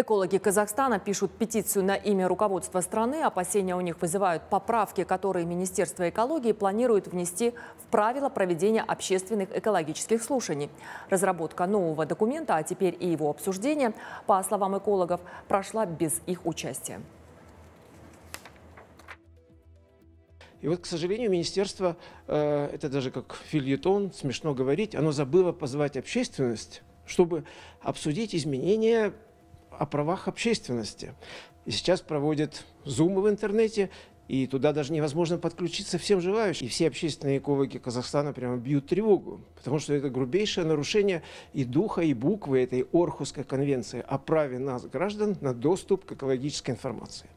Экологи Казахстана пишут петицию на имя руководства страны. Опасения у них вызывают поправки, которые Министерство экологии планирует внести в правила проведения общественных экологических слушаний. Разработка нового документа, а теперь и его обсуждение, по словам экологов, прошла без их участия. И вот, к сожалению, министерство, э, это даже как фильетон, смешно говорить, оно забыло позвать общественность, чтобы обсудить изменения о правах общественности. И сейчас проводят зумы в интернете, и туда даже невозможно подключиться всем желающим. И все общественные экологи Казахстана прямо бьют тревогу, потому что это грубейшее нарушение и духа, и буквы этой Орхусской конвенции о праве нас, граждан, на доступ к экологической информации.